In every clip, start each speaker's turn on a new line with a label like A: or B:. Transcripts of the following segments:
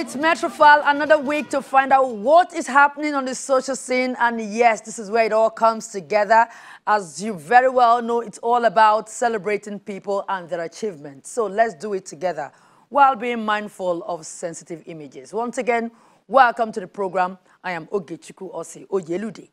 A: It's Metrofile, another week to find out what is happening on the social scene. And yes, this is where it all comes together. As you very well know, it's all about celebrating people and their achievements. So let's do it together while being mindful of sensitive images. Once again, welcome to the program. I am Ogechiku Osi Oyelude.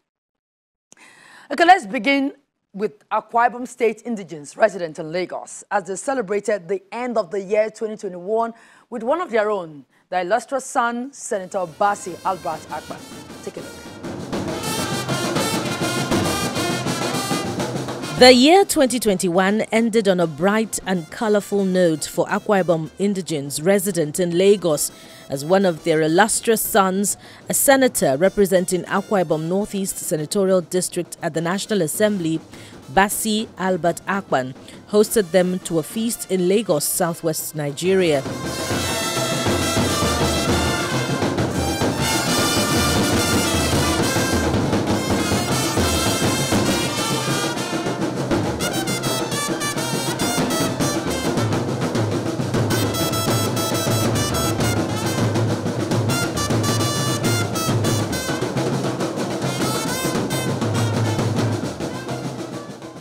A: Okay, let's begin with Akwa Ibom State indigenes resident in Lagos as they celebrated the end of the year 2021 with one of their own, the illustrious son, Senator Bassey Albert Akpan. Take a look.
B: The year 2021 ended on a bright and colorful note for Akwa Ibom indigenes resident in Lagos as one of their illustrious sons, a senator representing Akwa Ibom Northeast Senatorial District at the National Assembly, Bassey Albert Akpan, hosted them to a feast in Lagos, southwest Nigeria.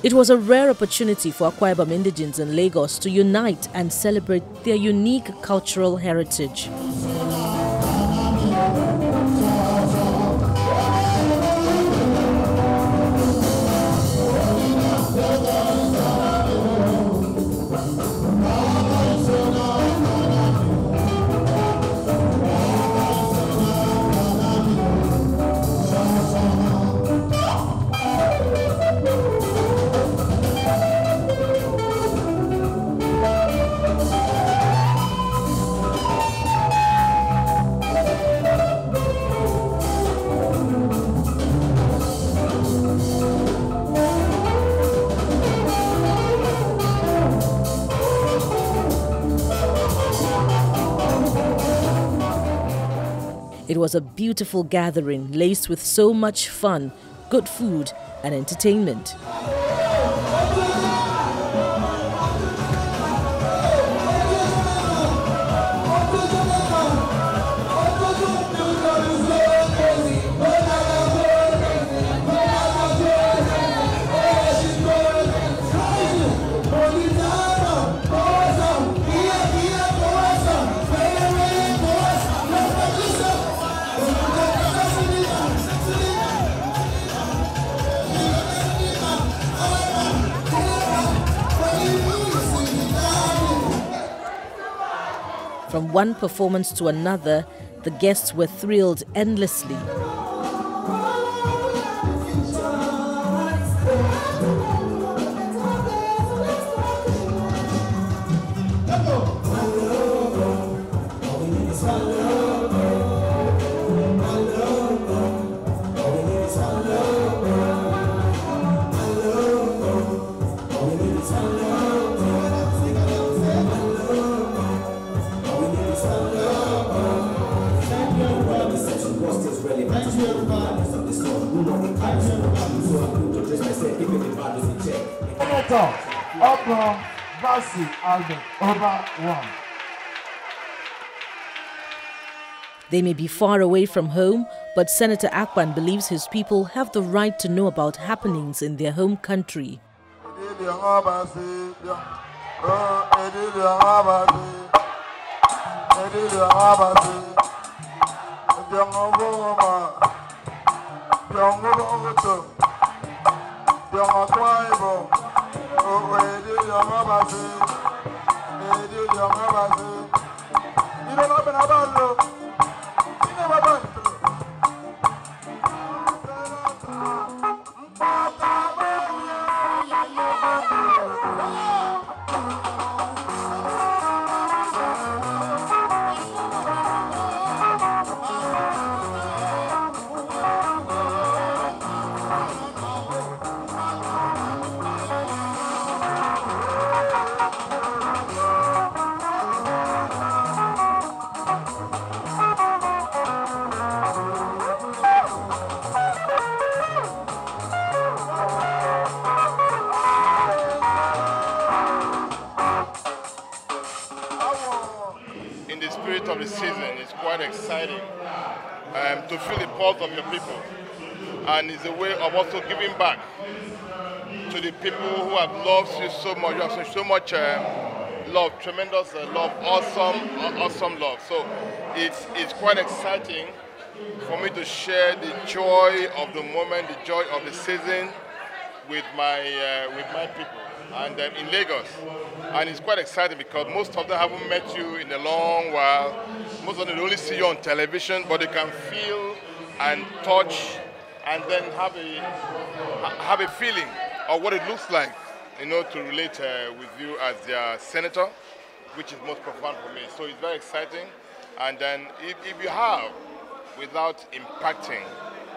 B: It was a rare opportunity for Akwa Ibom indigenes in Lagos to unite and celebrate their unique cultural heritage. It was a beautiful gathering laced with so much fun, good food, and entertainment. From one performance to another, the guests were thrilled endlessly.
C: Senator
B: They may be far away from home, but Senator Akpan believes his people have the right to know about happenings in their home country.
C: Dongoloto, Dongotoibo,
D: Oedi
C: Yamabasi, Edi Yamabasi.
D: You
C: don't open a bottle.
E: Quite exciting um, to feel the pulse of your people. And it's a way of also giving back to the people who have loved you so much. You have so much um, love, tremendous uh, love, awesome, awesome love. So it's, it's quite exciting for me to share the joy of the moment, the joy of the season with my, uh, with my people and um, in Lagos. And it's quite exciting because most of them haven't met you in a long while. Most of them only see you on television, but they can feel and touch and then have a, have a feeling of what it looks like, you know, to relate uh, with you as their senator, which is most profound for me. So it's very exciting. And then if, if you have, without impacting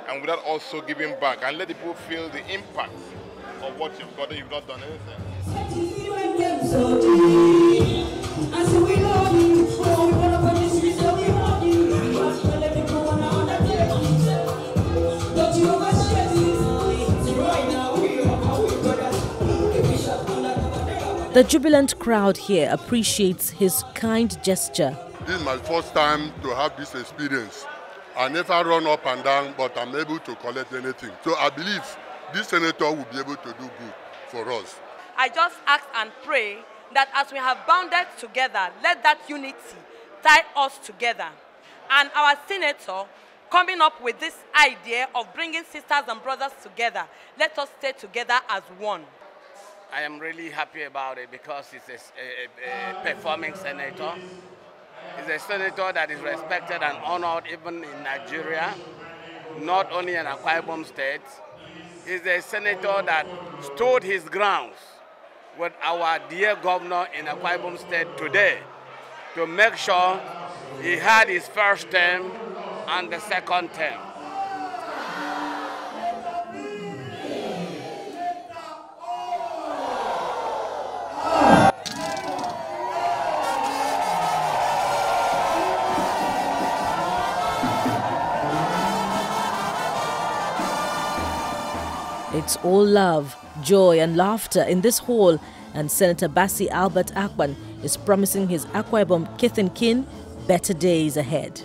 E: and without also giving back, and let the people feel the impact of what you've got, you've not done anything.
B: The jubilant crowd here appreciates his kind gesture.
F: This is my first time to have this experience. I never run up and down, but I'm able to collect anything. So I believe this senator will be able to do good for us.
G: I just ask and pray that as we have bounded together, let that unity tie us together. And our senator coming up with this idea of bringing sisters and brothers together, let us stay together as one.
H: I am really happy about it because he's a, a, a performing senator. He's a senator that is respected and honored even in Nigeria, not only in Akwa Ibom State. He's a senator that stood his grounds with our dear governor in Akwa Ibom State today to make sure he had his first term and the second term.
B: It's all love, joy, and laughter in this hall, and Senator Bassey Albert Akpan is promising his Akwa kith and kin better days ahead.